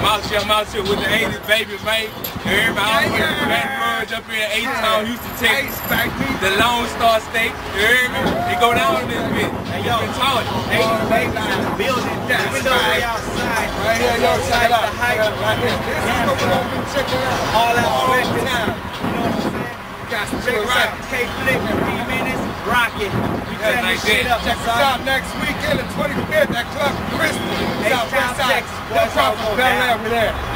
Mouse here, Mouse here with the 80s baby, man. Everybody yeah, yeah. Baton Rouge up here in H-Town, Houston, Texas. The Lone Star State, you hear me? They go down in this bitch. Hey, yo, been taught. 80s baby in the building. That's window way outside. Right here, yo, it out. Right here. This is what we're going to be checking out. All out special time. You know what I'm saying? Got some Big rock. K-Flip, three minutes, rocket. We turn this shit up. Check us out next weekend, the 25th at Club Deixa eu mulher.